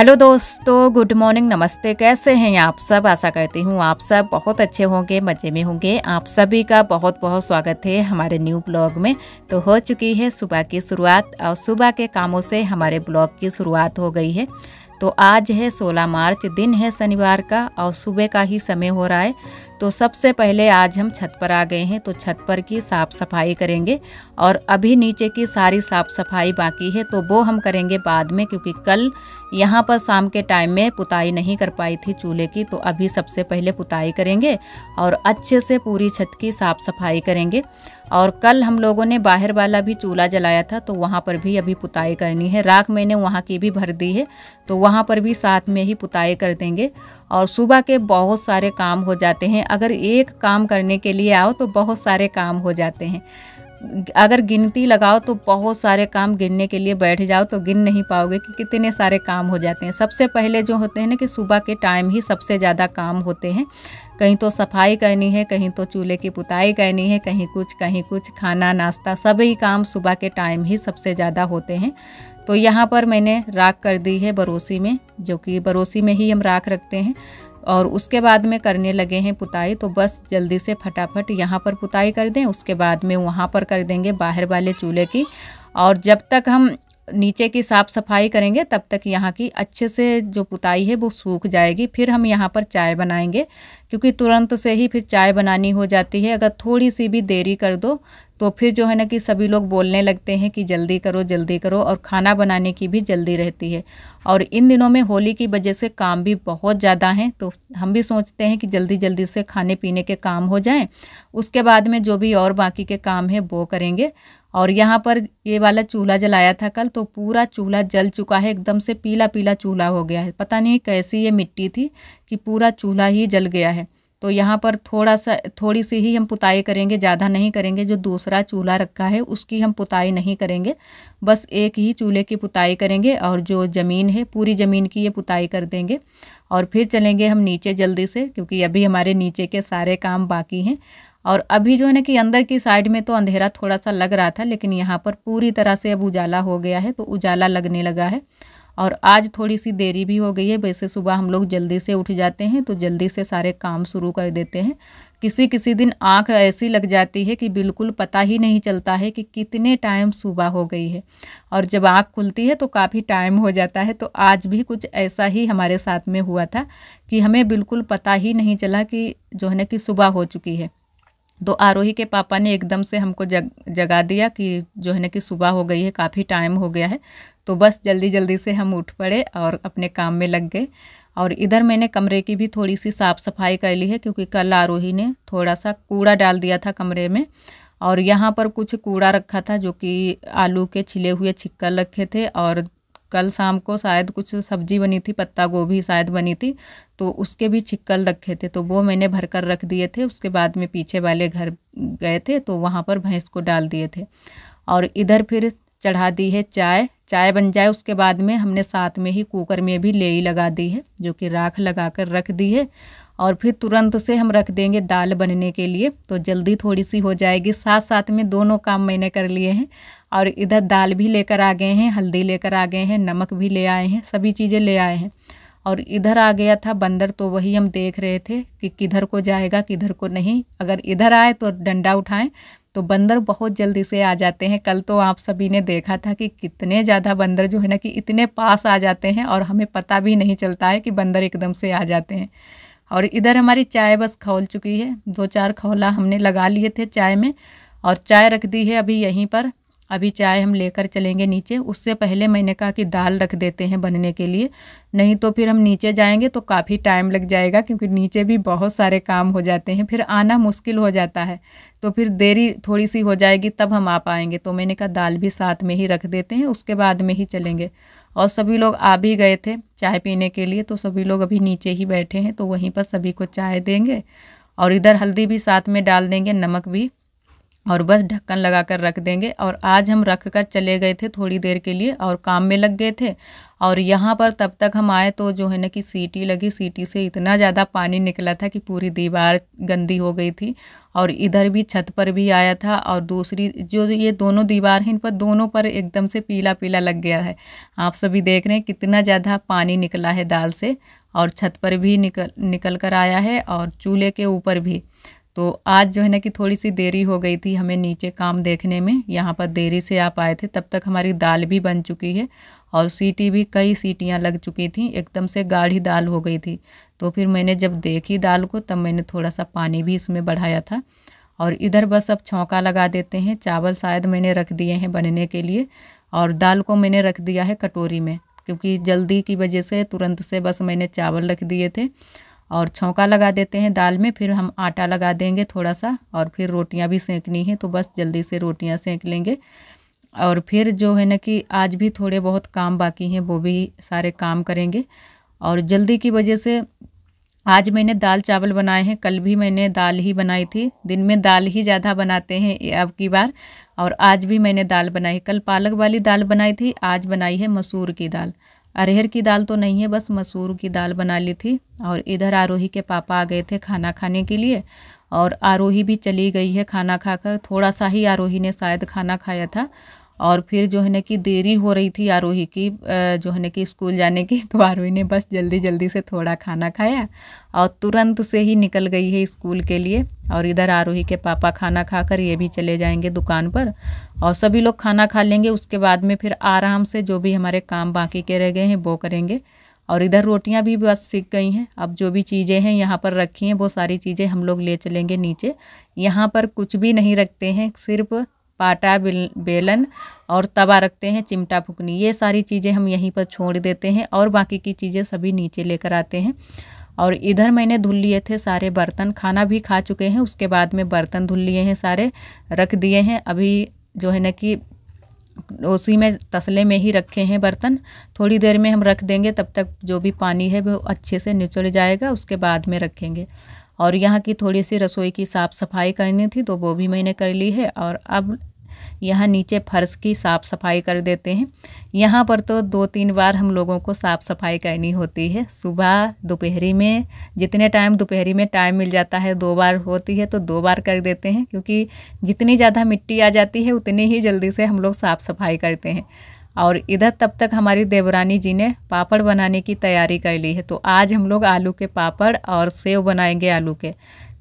Hello दोस्तों, good morning, नमस्ते। कैसे हैं आप सब? आशा करती हूँ आप सब बहुत अच्छे होंगे, मज़े में होंगे। आप सभी का बहुत बहुत स्वागत है हमारे न्यू ब्लॉग में। तो हो चुकी है सुबह की शुरुआत और सुबह के कामों से हमारे ब्लॉग की शुरुआत हो गई है। तो आज है 16 मार्च, दिन है शनिवार का और सुबह का ही समय हो रहा है। तो सबसे पहले आज हम छत पर आ गए हैं तो छत पर की साफ़ सफ़ाई करेंगे और अभी नीचे की सारी साफ़ सफ़ाई बाकी है तो वो हम करेंगे बाद में, क्योंकि कल यहाँ पर शाम के टाइम में पुताई नहीं कर पाई थी चूल्हे की तो अभी सबसे पहले पुताई करेंगे और अच्छे से पूरी छत की साफ़ सफ़ाई करेंगे। और कल हम लोगों ने बाहर वाला भी चूल्हा जलाया था तो वहाँ पर भी अभी पुताई करनी है। राख मैंने वहाँ की भी भर दी है तो वहाँ पर भी साथ में ही पुताई कर देंगे। और सुबह के बहुत सारे काम हो जाते हैं। अगर एक काम करने के लिए आओ तो बहुत सारे काम हो जाते हैं। अगर गिनती लगाओ तो बहुत सारे काम गिनने के लिए बैठ जाओ तो गिन नहीं पाओगे कि कितने सारे काम हो जाते हैं। सबसे पहले जो होते हैं ना कि सुबह के टाइम ही सबसे ज़्यादा काम होते हैं। कहीं तो सफ़ाई करनी है, कहीं तो चूल्हे की पुताई करनी है, कहीं कुछ कहीं कुछ, खाना, नाश्ता, सभी काम सुबह के टाइम ही सबसे ज़्यादा होते हैं। तो यहाँ पर मैंने राख कर दी है बरोसी में, जो कि बरोसी में ही हम राख रखते हैं। और उसके बाद में करने लगे हैं पुताई तो बस जल्दी से फटाफट यहाँ पर पुताई कर दें, उसके बाद में वहाँ पर कर देंगे बाहर वाले चूल्हे की। और जब तक हम नीचे की साफ़ सफ़ाई करेंगे, तब तक यहाँ की अच्छे से जो पुताई है वो सूख जाएगी। फिर हम यहाँ पर चाय बनाएँगे, क्योंकि तुरंत से ही फिर चाय बनानी हो जाती है। अगर थोड़ी सी भी देरी कर दो तो फिर जो है ना कि सभी लोग बोलने लगते हैं कि जल्दी करो जल्दी करो, और खाना बनाने की भी जल्दी रहती है। और इन दिनों में होली की वजह से काम भी बहुत ज़्यादा हैं तो हम भी सोचते हैं कि जल्दी जल्दी से खाने पीने के काम हो जाएँ। उसके बाद में जो भी और बाकी के काम हैं वो करेंगे। और यहाँ पर ये वाला चूल्हा जलाया था कल तो पूरा चूल्हा जल चुका है, एकदम से पीला पीला चूल्हा हो गया है। पता नहीं कैसी ये मिट्टी थी कि पूरा चूल्हा ही जल गया है। तो यहाँ पर थोड़ा सा थोड़ी सी ही हम पुताई करेंगे, ज़्यादा नहीं करेंगे, जो दूसरा चूल्हा रखा है, उसकी हम पुताई नहीं करेंगे। बस एक ही चूल्हे की पुताई करेंगे और जो ज़मीन है, पूरी ज़मीन की ये पुताई कर देंगे। और फिर चलेंगे हम नीचे जल्दी से, क्योंकि अभी हमारे नीचे के सारे काम बाकी हैं। और अभी जो है ना कि अंदर की साइड में तो अंधेरा थोड़ा सा लग रहा था, लेकिन यहाँ पर पूरी तरह से अब उजाला हो गया है तो उजाला लगने लगा है। और आज थोड़ी सी देरी भी हो गई है, वैसे सुबह हम लोग जल्दी से उठ जाते हैं तो जल्दी से सारे काम शुरू कर देते हैं। किसी किसी दिन आँख ऐसी लग जाती है कि बिल्कुल पता ही नहीं चलता है कि कितने टाइम सुबह हो गई है। और जब आँख खुलती है तो काफ़ी टाइम हो जाता है तो आज भी कुछ ऐसा ही हमारे साथ में हुआ था कि हमें बिल्कुल पता ही नहीं चला कि जो है ना कि सुबह हो चुकी है। तो आरोही के पापा ने एकदम से हमको जग, जगा दिया कि जो है ना कि सुबह हो गई है, काफ़ी टाइम हो गया है। तो बस जल्दी जल्दी से हम उठ पड़े और अपने काम में लग गए। और इधर मैंने कमरे की भी थोड़ी सी साफ़ सफ़ाई कर ली है, क्योंकि कल आरोही ने थोड़ा सा कूड़ा डाल दिया था कमरे में। और यहाँ पर कुछ कूड़ा रखा था, जो कि आलू के छिले हुए छिक्कल रखे थे और कल शाम को शायद कुछ सब्ज़ी बनी थी, पत्ता गोभी शायद बनी थी तो उसके भी छिक्कल रखे थे तो वो मैंने भर कर रख दिए थे। उसके बाद में पीछे वाले घर गए थे तो वहाँ पर भैंस को डाल दिए थे। और इधर फिर चढ़ा दी है चाय चाय बन जाए उसके बाद में हमने साथ में ही कुकर में भी लेई लगा दी है, जो कि राख लगा कर रख दी है। और फिर तुरंत से हम रख देंगे दाल बनने के लिए तो जल्दी थोड़ी सी हो जाएगी। साथ साथ में दोनों काम मैंने कर लिए हैं। और इधर दाल भी लेकर आ गए हैं, हल्दी लेकर आ गए हैं, नमक भी ले आए हैं, सभी चीज़ें ले आए हैं। और इधर आ गया था बंदर तो वही हम देख रहे थे कि किधर को जाएगा, किधर को नहीं। अगर इधर आए तो डंडा उठाएँ तो बंदर बहुत जल्दी से आ जाते हैं। कल तो आप सभी ने देखा था कि कितने ज़्यादा बंदर जो है ना कि इतने पास आ जाते हैं और हमें पता भी नहीं चलता है कि बंदर एकदम से आ जाते हैं। और इधर हमारी चाय बस खोल चुकी है, दो चार खौला हमने लगा लिए थे चाय में और चाय रख दी है अभी यहीं पर। अभी चाय हम लेकर चलेंगे नीचे। उससे पहले मैंने कहा कि दाल रख देते हैं बनने के लिए। नहीं तो फिर हम नीचे जाएँगे तो काफ़ी टाइम लग जाएगा क्योंकि नीचे भी बहुत सारे काम हो जाते हैं। फिर आना मुश्किल हो जाता है। तो फिर देरी थोड़ी सी हो जाएगी, तब हम आ पाएँगे। तो मैंने कहा दाल भी साथ में ही रख देते हैं, उसके बाद में ही चलेंगे। और सभी लोग आ भी गए थे चाय पीने के लिए तो सभी लोग अभी नीचे ही बैठे हैं तो वहीं पर सभी को चाय देंगे। और इधर हल्दी भी साथ में डाल देंगे, नमक भी। और बस ढक्कन लगा कर रख देंगे। और आज हम रख कर चले गए थे थोड़ी देर के लिए और काम में लग गए थे। और यहाँ पर तब तक हम आए तो जो है ना कि सीटी लगी। सीटी से इतना ज़्यादा पानी निकला था कि पूरी दीवार गंदी हो गई थी और इधर भी छत पर भी आया था और दूसरी जो ये दोनों दीवार हैं, इन पर दोनों पर एकदम से पीला पीला लग गया है। आप सभी देख रहे हैं कितना ज़्यादा पानी निकला है दाल से और छत पर भी निकल निकल कर आया है और चूल्हे के ऊपर भी। तो आज जो है ना कि थोड़ी सी देरी हो गई थी हमें नीचे काम देखने में। यहाँ पर देरी से आप आए थे, तब तक हमारी दाल भी बन चुकी है और सीटी भी कई सीटियाँ लग चुकी थी, एकदम से गाढ़ी दाल हो गई थी। तो फिर मैंने जब देखी दाल को, तब मैंने थोड़ा सा पानी भी इसमें बढ़ाया था और इधर बस अब छौंका लगा देते हैं। चावल शायद मैंने रख दिए हैं बनने के लिए और दाल को मैंने रख दिया है कटोरी में, क्योंकि जल्दी की वजह से तुरंत से बस मैंने चावल रख दिए थे। और छौंका लगा देते हैं दाल में, फिर हम आटा लगा देंगे थोड़ा सा और फिर रोटियाँ भी सेंकनी है तो बस जल्दी से रोटियाँ सेंक लेंगे। और फिर जो है ना कि आज भी थोड़े बहुत काम बाकी हैं, वो भी सारे काम करेंगे। और जल्दी की वजह से आज मैंने दाल चावल बनाए हैं, कल भी मैंने दाल ही बनाई थी। दिन में दाल ही ज़्यादा बनाते हैं अब की बार, और आज भी मैंने दाल बनाई। कल पालक वाली दाल बनाई थी, आज बनाई है मसूर की दाल। अरहर की दाल तो नहीं है, बस मसूर की दाल बना ली थी और इधर आरोही के पापा आ गए थे खाना खाने के लिए और आरोही भी चली गई है खाना खाकर। थोड़ा सा ही आरोही ने शायद खाना खाया था और फिर जो है ना कि देरी हो रही थी आरोही की जो है ना कि स्कूल जाने की तो आरोही ने बस जल्दी जल्दी से थोड़ा खाना खाया और तुरंत से ही निकल गई है स्कूल के लिए और इधर आरोही के पापा खाना खाकर ये भी चले जाएँगे दुकान पर। और सभी लोग खाना खा लेंगे, उसके बाद में फिर आराम से जो भी हमारे काम बाकी के रह गए हैं, वो करेंगे। और इधर रोटियाँ भी बस सीख गई हैं। अब जो भी चीज़ें हैं यहाँ पर रखी हैं, वो सारी चीज़ें हम लोग ले चलेंगे नीचे। यहाँ पर कुछ भी नहीं रखते हैं, सिर्फ़ पाटा बेलन और तवा रखते हैं, चिमटा, फुकनी। ये सारी चीज़ें हम यहीं पर छोड़ देते हैं और बाकी की चीज़ें सभी नीचे लेकर आते हैं। और इधर मैंने धुल लिए थे सारे बर्तन, खाना भी खा चुके हैं, उसके बाद में बर्तन धुल लिए हैं सारे, रख दिए हैं। अभी जो है ना कि उसी में तसले में ही रखे हैं बर्तन। थोड़ी देर में हम रख देंगे, तब तक जो भी पानी है वो अच्छे से निचड़ जाएगा, उसके बाद में रखेंगे। और यहाँ की थोड़ी सी रसोई की साफ़ सफ़ाई करनी थी तो वो भी मैंने कर ली है। और अब यहाँ नीचे फर्श की साफ़ सफ़ाई कर देते हैं। यहाँ पर तो दो तीन बार हम लोगों को साफ़ सफ़ाई करनी होती है। सुबह दोपहरी में जितने टाइम दोपहरी में टाइम मिल जाता है, दो बार होती है तो दो बार कर देते हैं क्योंकि जितनी ज़्यादा मिट्टी आ जाती है, उतनी ही जल्दी से हम लोग साफ़ सफ़ाई करते हैं। और इधर तब तक हमारी देवरानी जी ने पापड़ बनाने की तैयारी कर ली है। तो आज हम लोग आलू के पापड़ और सेव बनाएँगे आलू के।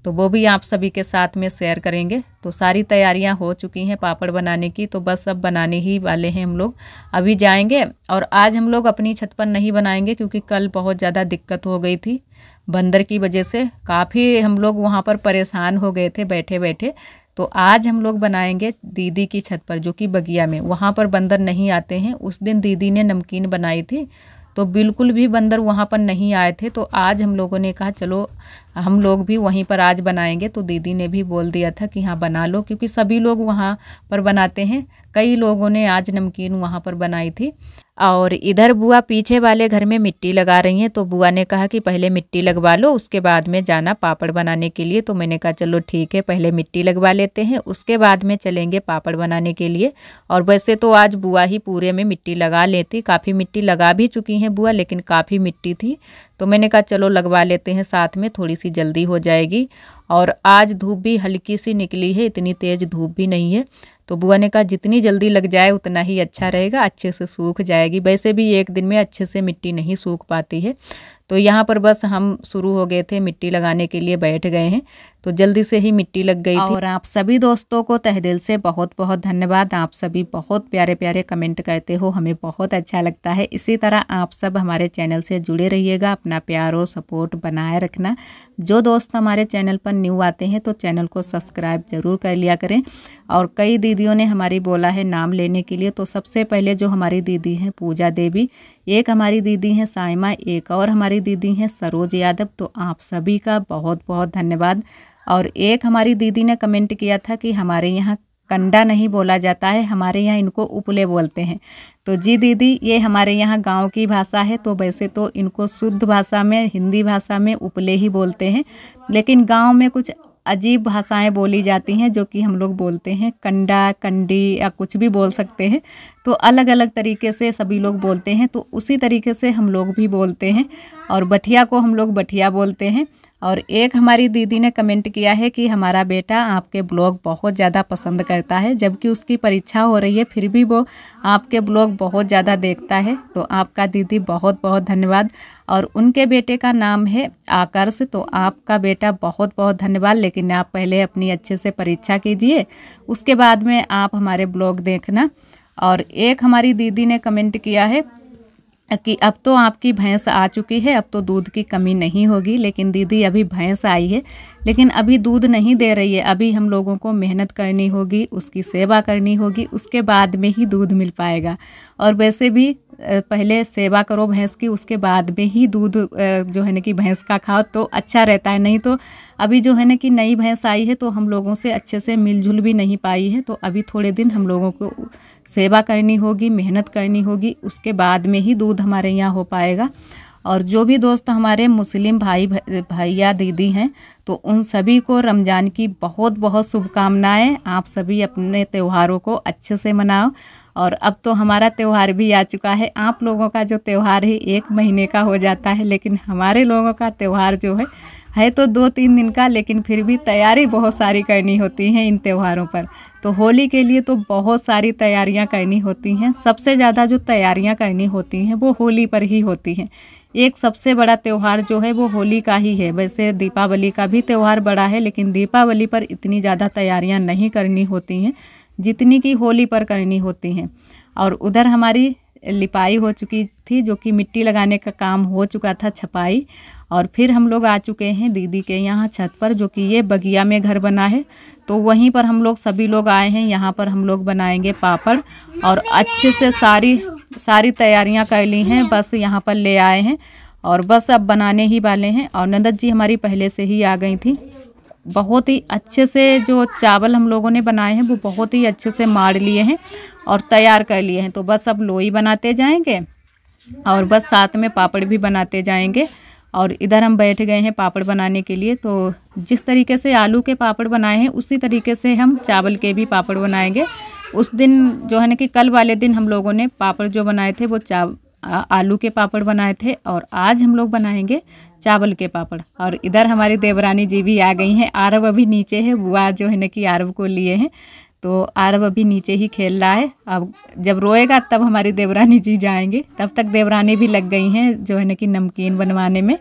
तो वो भी आप सभी के साथ में शेयर करेंगे। तो सारी तैयारियाँ हो चुकी हैं पापड़ बनाने की तो बस अब बनाने ही वाले हैं हम लोग। अभी जाएँगे और आज हम लोग अपनी छत पर नहीं बनाएँगे क्योंकि कल बहुत ज़्यादा दिक्कत हो गई थी बंदर की वजह से। काफ़ी हम लोग वहाँ पर परेशान हो गए थे बैठे बैठे तो आज हम लोग बनाएँगे दीदी की छत पर, जो कि बगिया में। वहाँ पर बंदर नहीं आते हैं। उस दिन दीदी ने नमकीन बनाई थी। तो बिल्कुल भी बंदर वहाँ पर नहीं आए थे। तो आज हम लोगों ने कहा, चलो हम लोग भी वहीं पर आज बनाएँगे। तो दीदी ने भी बोल दिया था कि हाँ बना लो, क्योंकि सभी लोग वहाँ पर बनाते हैं। कई लोगों ने आज नमकीन वहाँ पर बनाई थी। और इधर बुआ पीछे वाले घर में मिट्टी लगा रही हैं तो बुआ ने कहा कि पहले मिट्टी लगवा लो, उसके बाद में जाना पापड़ बनाने के लिए। तो मैंने कहा, चलो ठीक है, पहले मिट्टी लगवा लेते हैं, उसके बाद में चलेंगे पापड़ बनाने के लिए। और वैसे तो आज बुआ ही पूरे में मिट्टी लगा लेती, काफ़ी मिट्टी लगा भी चुकी हैं बुआ, लेकिन काफ़ी मिट्टी थी। तो मैंने कहा, चलो, लगवा लेते हैं साथ में थोड़ी सी जल्दी हो जाएगी। और आज धूप भी हल्की सी निकली है, इतनी तेज़ धूप भी नहीं है। तो बुआ ने कहा, जितनी जल्दी लग जाए, उतना ही अच्छा रहेगा, अच्छे से सूख जाएगी। वैसे भी एक दिन में अच्छे से मिट्टी नहीं सूख पाती है। तो यहाँ पर बस हम शुरू हो गए थे मिट्टी लगाने के लिए बैठ गए हैं। तो जल्दी से ही मिट्टी लग गई थी। और आप सभी दोस्तों को तह दिल से बहुत बहुत धन्यवाद। आप सभी बहुत प्यारे प्यारे कमेंट कहते हो, हमें बहुत अच्छा लगता है। इसी तरह आप सब हमारे चैनल से जुड़े रहिएगा, अपना प्यार और सपोर्ट बनाए रखना। जो दोस्त हमारे चैनल पर न्यू आते हैं तो चैनल को सब्सक्राइब ज़रूर कर लिया करें। और कई दीदियों ने हमारी बोला है नाम लेने के लिए तो सबसे पहले जो हमारी दीदी हैं, पूजा देवी। एक हमारी दीदी हैं साइमा, एक और हमारी दीदी हैं सरोज यादव। तो आप सभी का बहुत बहुत धन्यवाद। और एक हमारी दीदी ने कमेंट किया था कि हमारे यहाँ कंडा नहीं बोला जाता है, हमारे यहाँ इनको उपले बोलते हैं। तो जी दीदी, ये हमारे यहाँ गाँव की भाषा है तो वैसे तो इनको शुद्ध भाषा में, हिंदी भाषा में उपले ही बोलते हैं। लेकिन गाँव में कुछ अजीब भाषाएँ बोली जाती हैं, जो कि हम लोग बोलते हैं कंडा, कंडी या कुछ भी बोल सकते हैं। तो अलग अलग तरीके से सभी लोग बोलते हैं तो उसी तरीके से हम लोग भी बोलते हैं और बठिया को हम लोग बठिया बोलते हैं। और एक हमारी दीदी ने कमेंट किया है कि हमारा बेटा आपके ब्लॉग बहुत ज़्यादा पसंद करता है, जबकि उसकी परीक्षा हो रही है, फिर भी वो आपके ब्लॉग बहुत ज़्यादा देखता है। तो आपका दीदी बहुत बहुत धन्यवाद। और उनके बेटे का नाम है आकर्ष तो आपका बेटा बहुत बहुत धन्यवाद। लेकिन आप पहले अपनी अच्छे से परीक्षा कीजिए, उसके बाद में आप हमारे ब्लॉग देखना। और एक हमारी दीदी ने कमेंट किया है कि अब तो आपकी भैंस आ चुकी है, अब तो दूध की कमी नहीं होगी, लेकिन दीदी अभी भैंस आई है, लेकिन अभी दूध नहीं दे रही है, अभी हम लोगों को मेहनत करनी होगी, उसकी सेवा करनी होगी, उसके बाद में ही दूध मिल पाएगा। और वैसे भी पहले सेवा करो भैंस की, उसके बाद में ही दूध जो है ना कि भैंस का खाओ तो अच्छा रहता है। नहीं तो अभी जो है ना कि नई भैंस आई है तो हम लोगों से अच्छे से मिलजुल भी नहीं पाई है। तो अभी थोड़े दिन हम लोगों को सेवा करनी होगी, मेहनत करनी होगी, उसके बाद में ही दूध हमारे यहाँ हो पाएगा। और जो भी दोस्त हमारे मुस्लिम भाई भैया, दीदी हैं तो उन सभी को रमज़ान की बहुत बहुत शुभकामनाएँ। आप सभी अपने त्योहारों को अच्छे से मनाओ। और अब तो हमारा त्यौहार भी आ चुका है। आप लोगों का जो त्यौहार है, एक महीने का हो जाता है, लेकिन हमारे लोगों का त्यौहार जो है है तो दो तीन दिन का, लेकिन फिर भी तैयारी बहुत सारी करनी होती हैं इन त्योहारों पर। तो होली के लिए तो बहुत सारी तैयारियाँ करनी होती हैं। सबसे ज़्यादा जो तैयारियाँ करनी होती हैं, वो होली पर ही होती हैं। एक सबसे बड़ा त्यौहार जो है, वो होली का ही है। वैसे दीपावली का भी त्यौहार बड़ा है, लेकिन दीपावली पर इतनी ज़्यादा तैयारियाँ नहीं करनी होती हैं। जितनी की होली पर करनी होती हैं। और उधर हमारी लिपाई हो चुकी थी, जो कि मिट्टी लगाने का काम हो चुका था, छपाई। और फिर हम लोग आ चुके हैं दीदी के यहाँ छत पर, जो कि ये बगिया में घर बना है। तो वहीं पर हम लोग सभी लोग आए हैं, यहाँ पर हम लोग बनाएँगे पापड़। और अच्छे से सारी सारी तैयारियाँ कर ली हैं, बस यहाँ पर ले आए हैं। और बस अब बनाने ही वाले हैं। और नंदत जी हमारी पहले से ही आ गई थी। बहुत ही अच्छे से जो चावल हम लोगों ने बनाए हैं, वो बहुत ही अच्छे से मार लिए हैं और तैयार कर लिए हैं। तो बस अब लोई बनाते जाएँगे और बस साथ में पापड़ भी बनाते जाएँगे और इधर हम बैठ गए हैं पापड़ बनाने के लिए। तो जिस तरीके से आलू के पापड़ बनाए हैं, उसी तरीके से हम चावल के भी पापड़ बनाएँगे। उस दिन जो है ना कि कल वाले दिन हम लोगों ने पापड़ जो बनाए थे, वो चा आलू के पापड़ बनाए थे और आज हम लोग बनाएँगे चावल के पापड़। और इधर हमारी देवरानी जी भी आ गई हैं। आरव अभी नीचे है। बुआ जो है ना कि आरव को लिए हैं। तो आरव अभी नीचे ही खेल रहा है। अब जब रोएगा तब हमारी देवरानी जी जाएँगे। तब तक देवरानी भी लग गई हैं जो है ना कि नमकीन बनवाने में।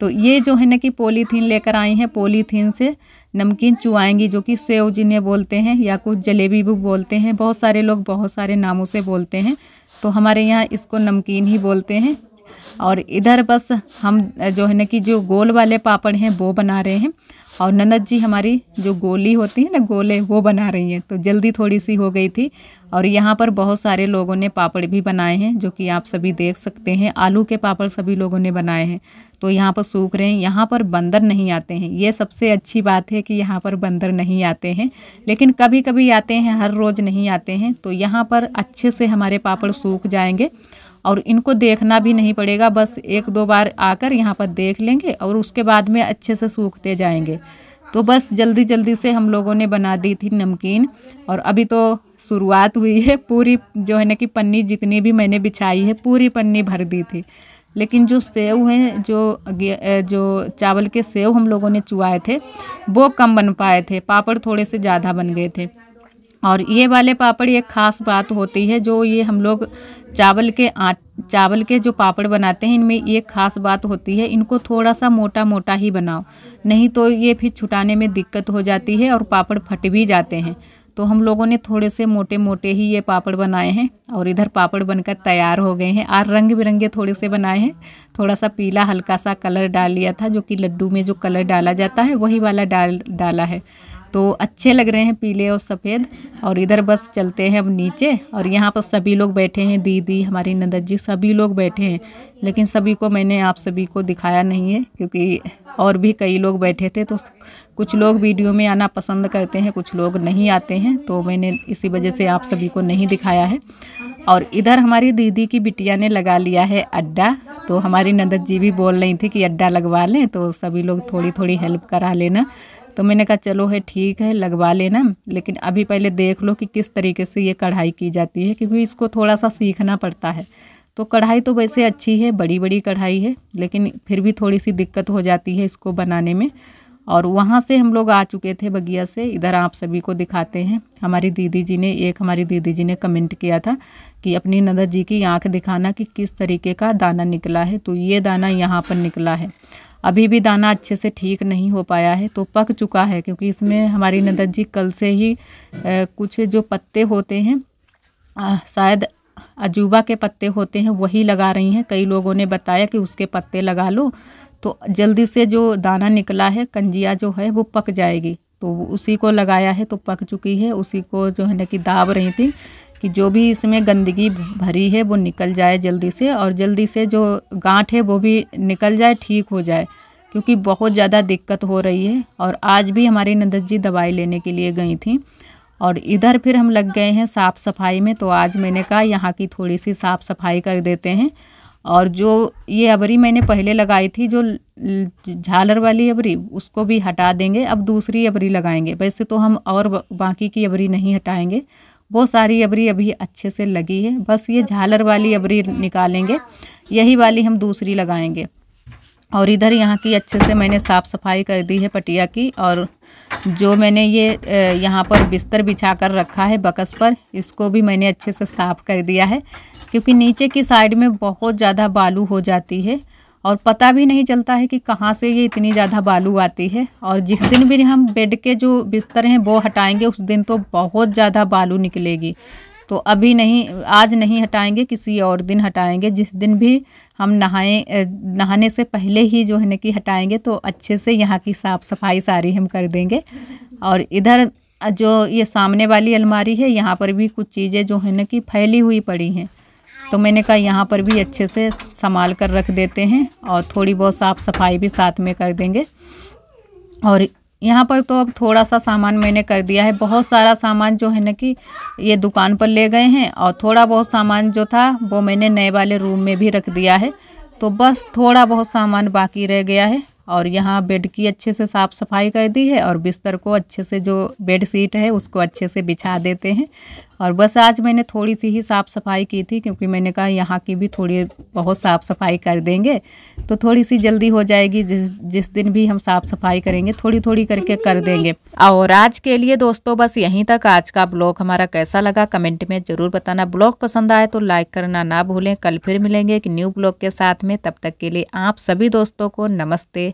तो ये जो है ना कि पॉलीथीन लेकर आई हैं। पोलीथीन से नमकीन चुआएँगी, जो कि सेव जिन्हें बोलते हैं, या कुछ जलेबी भी बोलते हैं। बहुत सारे लोग बहुत सारे नामों से बोलते हैं। तो हमारे यहाँ इसको नमकीन ही बोलते हैं। और इधर बस हम, जो है ना कि जो गोल वाले पापड़ हैं, वो बना रहे हैं। और ननद जी हमारी जो गोली होती है ना, गोले, वो बना रही हैं। तो जल्दी थोड़ी सी हो गई थी और यहाँ पर बहुत सारे लोगों ने पापड़ भी बनाए हैं, जो कि आप सभी देख सकते हैं। आलू के पापड़ सभी लोगों ने बनाए हैं। तो यहाँ पर सूख रहे हैं। यहाँ पर बंदर नहीं आते हैं। ये सबसे अच्छी बात है कि यहाँ पर बंदर नहीं आते हैं। लेकिन कभी कभी आते हैं, हर रोज़ नहीं आते हैं। तो यहाँ पर अच्छे से हमारे पापड़ सूख जाएँगे। और इनको देखना भी नहीं पड़ेगा, बस एक दो बार आकर यहाँ पर देख लेंगे और उसके बाद में अच्छे से सूखते जाएँगे। तो बस जल्दी जल्दी से हम लोगों ने बना दी थी नमकीन और अभी तो शुरुआत हुई है, पूरी जो है ना कि पन्नी जितनी भी मैंने बिछाई है, पूरी पन्नी भर दी थी। लेकिन जो सेव हैं, जो जो चावल के सेव हम लोगों ने चुआए थे, वो कम बन पाए थे, पापड़ थोड़े से ज़्यादा बन गए थे। और ये वाले पापड़ एक ख़ास बात होती है जो ये हम लोग चावल के आट, चावल के जो पापड़ बनाते हैं, इनमें एक ख़ास बात होती है, इनको थोड़ा सा मोटा मोटा ही बनाओ। नहीं तो ये फिर छुटाने में दिक्कत हो जाती है और पापड़ फट भी जाते हैं। तो हम लोगों ने थोड़े से मोटे मोटे ही ये पापड़ बनाए हैं और इधर पापड़ बनकर तैयार हो गए हैं। और रंग बिरंगे थोड़े से बनाए हैं। थोड़ा सा पीला हल्का सा कलर डाल लिया था, जो कि लड्डू में जो कलर डाला जाता है, वही वाला डाल, डाला है। तो अच्छे लग रहे हैं पीले और सफ़ेद। और इधर बस चलते हैं अब नीचे। और यहाँ पर सभी लोग बैठे हैं। दीदी, हमारी नंदत जी, सभी लोग बैठे हैं। लेकिन सभी को मैंने आप सभी को दिखाया नहीं है, क्योंकि और भी कई लोग बैठे थे। तो कुछ लोग वीडियो में आना पसंद करते हैं, कुछ लोग नहीं आते हैं। तो मैंने इसी वजह से आप सभी को नहीं दिखाया है। और इधर हमारी दीदी की बिटिया ने लगा लिया है अड्डा। तो हमारी नंदत जी भी बोल रही थी कि अड्डा लगवा लें तो सभी लोग थोड़ी थोड़ी हेल्प करा लेना। तो मैंने कहा, चलो है, ठीक है, लगवा लेना। लेकिन अभी पहले देख लो कि किस तरीके से ये कढ़ाई की जाती है, क्योंकि इसको थोड़ा सा सीखना पड़ता है। तो कढ़ाई तो वैसे अच्छी है बड़ी बड़ी कढ़ाई है, लेकिन फिर भी थोड़ी सी दिक्कत हो जाती है इसको बनाने में। और वहाँ से हम लोग आ चुके थे बगिया से, इधर आप सभी को दिखाते हैं। हमारी दीदी जी ने, एक हमारी दीदी जी ने कमेंट किया था कि अपनी नदर जी की आँख दिखाना कि किस तरीके का दाना निकला है। तो ये दाना यहाँ पर निकला है। अभी भी दाना अच्छे से ठीक नहीं हो पाया है तो पक चुका है, क्योंकि इसमें हमारी नदर जी कल से ही कुछ जो पत्ते होते हैं शायद अजूबा के पत्ते होते हैं, वही लगा रही हैं। कई लोगों ने बताया कि उसके पत्ते लगा लो तो जल्दी से जो दाना निकला है, कंजिया जो है, वो पक जाएगी। तो उसी को लगाया है तो पक चुकी है, उसी को जो है ना कि दाब रही थी। कि जो भी इसमें गंदगी भरी है, वो निकल जाए जल्दी से और जल्दी से जो गांठ है, वो भी निकल जाए, ठीक हो जाए। क्योंकि बहुत ज़्यादा दिक्कत हो रही है और आज भी हमारी नंदत जी दवाई लेने के लिए गई थी और इधर फिर हम लग गए हैं साफ़ सफ़ाई में तो आज मैंने कहा यहाँ की थोड़ी सी साफ़ सफ़ाई कर देते हैं। और जो ये अबरी मैंने पहले लगाई थी, जो झालर वाली अबरी, उसको भी हटा देंगे, अब दूसरी अबरी लगाएँगे। वैसे तो हम और बाकी की अबरी नहीं हटाएँगे। बहुत सारी अबरी अभी अच्छे से लगी है। बस ये झालर वाली अबरी निकालेंगे, यही वाली हम दूसरी लगाएँगे। और इधर यहाँ की अच्छे से मैंने साफ़ सफ़ाई कर दी है पटिया की, और जो मैंने ये यहाँ पर बिस्तर बिछा कर रखा है बकस पर, इसको भी मैंने अच्छे से साफ़ कर दिया है, क्योंकि नीचे की साइड में बहुत ज़्यादा बालू हो जाती है। और पता भी नहीं चलता है कि कहाँ से ये इतनी ज़्यादा बालू आती है। और जिस दिन भी हम बेड के जो बिस्तर हैं, वो हटाएँगे, उस दिन तो बहुत ज़्यादा बालू निकलेगी। तो अभी नहीं, आज नहीं हटाएँगे, किसी और दिन हटाएँगे। जिस दिन भी हम नहाए नहाने से पहले ही जो है ना कि हटाएँगे तो अच्छे से यहाँ की साफ़ सफ़ाई सारी हम कर देंगे। और इधर जो ये सामने वाली अलमारी है, यहाँ पर भी कुछ चीज़ें जो है ना कि फैली हुई पड़ी हैं। तो मैंने कहा, यहाँ पर भी अच्छे से संभाल कर रख देते हैं और थोड़ी बहुत साफ़ सफ़ाई भी साथ में कर देंगे। और यहाँ पर तो अब थोड़ा सा सामान मैंने कर दिया है। बहुत सारा सामान जो है ना कि ये दुकान पर ले गए हैं और थोड़ा बहुत सामान जो था, वो मैंने नए वाले रूम में भी रख दिया है। तो बस थोड़ा बहुत सामान बाकी रह गया है और यहाँ बेड की अच्छे से साफ़ सफ़ाई कर दी है और बिस्तर को अच्छे से जो बेड शीट है, उसको अच्छे से बिछा देते हैं। और बस आज मैंने थोड़ी सी ही साफ़ सफ़ाई की थी क्योंकि मैंने कहा यहाँ की भी थोड़ी बहुत साफ़ सफ़ाई कर देंगे तो थोड़ी सी जल्दी हो जाएगी, जिस जिस दिन भी हम साफ़ सफ़ाई करेंगे थोड़ी थोड़ी करके कर देंगे। और आज के लिए दोस्तों बस यहीं तक, आज का ब्लॉग हमारा कैसा लगा कमेंट में ज़रूर बताना। ब्लॉग पसंद आए तो लाइक करना ना भूलें। कल फिर मिलेंगे एक न्यू ब्लॉग के साथ में, तब तक के लिए आप सभी दोस्तों को नमस्ते।